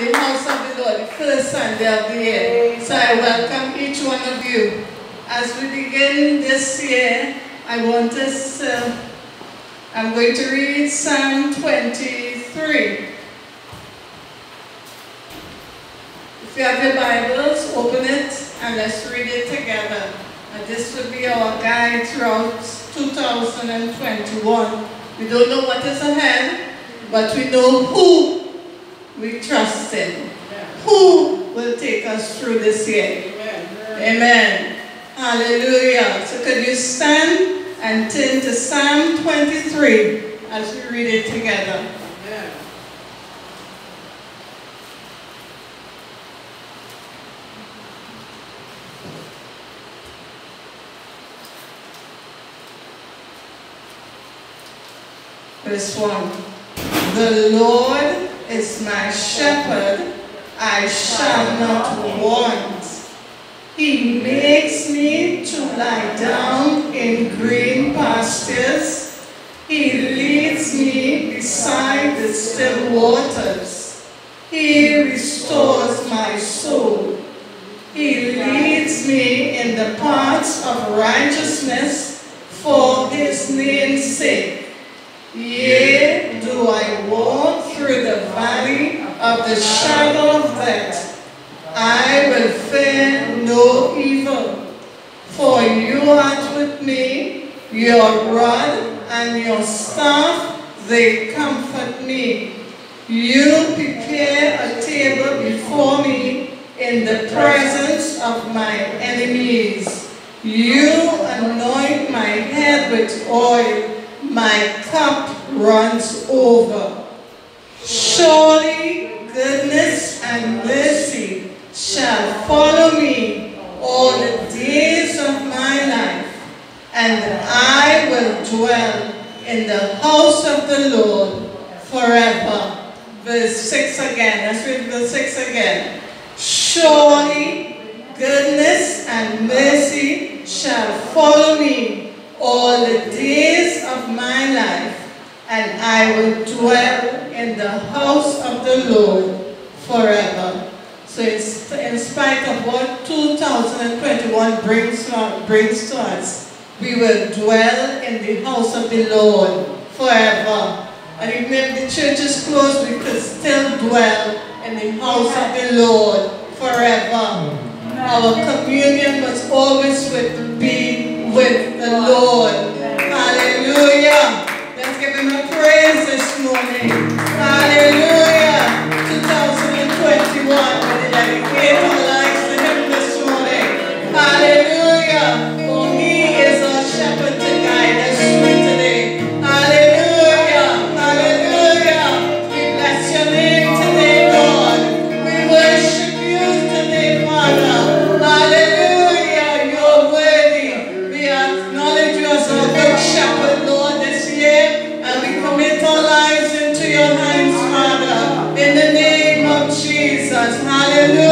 the house of the Lord, the first Sunday of the year. So I welcome each one of you. As we begin this year, I want us, uh, I'm going to read Psalm 23. If you have your Bibles, open it and let's read it together. And this will be our guide throughout 2021. We don't know what is ahead, but we know who we trust in. Who will take us through this year. Amen. Amen. Hallelujah. So could you stand and turn to Psalm 23 as we read it together. Verse 1. The Lord is my shepherd, I shall not want. He makes me to lie down in green pastures. He leads me beside the still waters. He restores my soul. He leads me in the paths of righteousness for his name's sake. Yea, do I walk through the valley of the shadow of death, I will fear no evil. For you are with me, your rod and your staff, they comfort me. You prepare a table before me in the presence of my enemies. You anoint my head with oil my cup runs over. Surely goodness and mercy shall follow me all the days of my life, and I will dwell in the house of the Lord forever. Verse 6 again. Let's read verse 6 again. Surely goodness and mercy shall follow me all the days of my life, and I will dwell in the house of the Lord forever. So in spite of what 2021 brings to, brings to us, we will dwell in the house of the Lord forever. And even if the church is closed, we could still dwell in the house of the Lord forever. Our communion must always with, be with the Lord. Hallelujah. Let's give him a praise this morning. Hallelujah. Your hands, Father. In the name of Jesus. Hallelujah.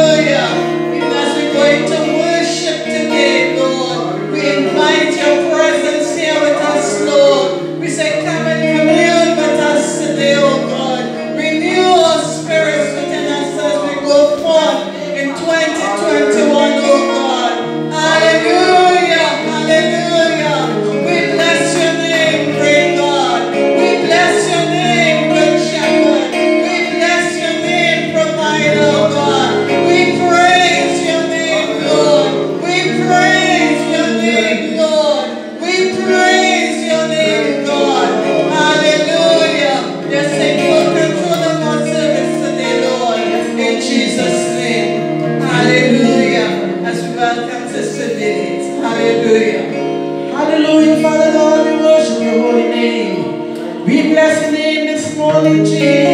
Hallelujah. Hallelujah, Father Lord, we worship your holy name. We bless your name this morning, Jesus.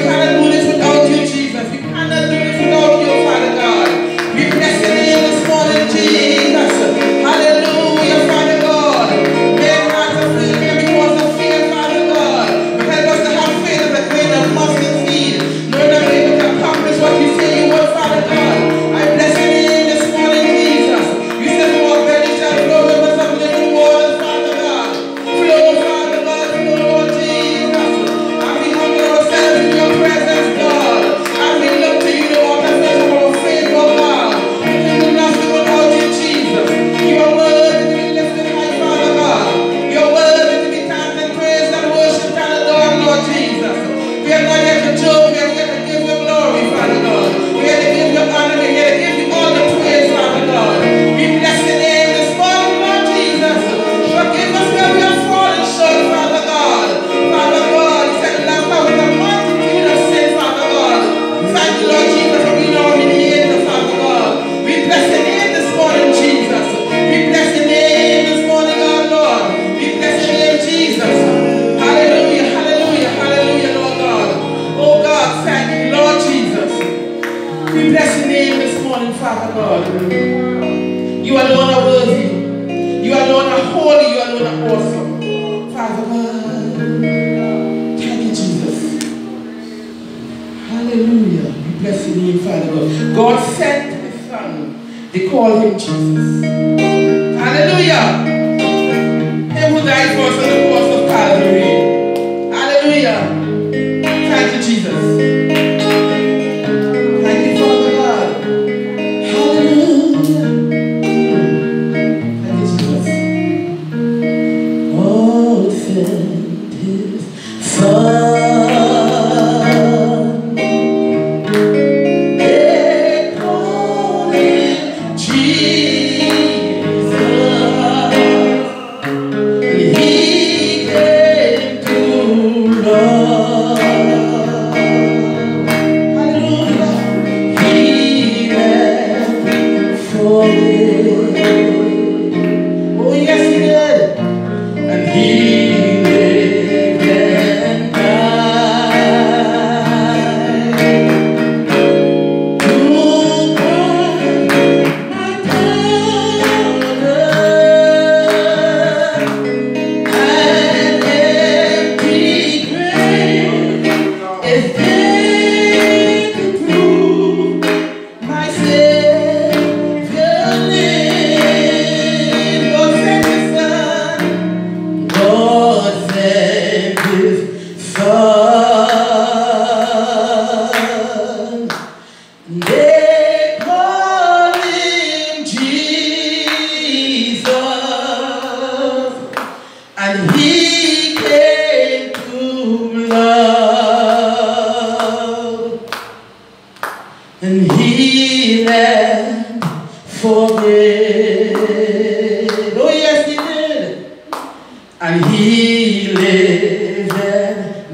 America. Calvary. Hallelujah. living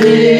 Yeah.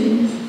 students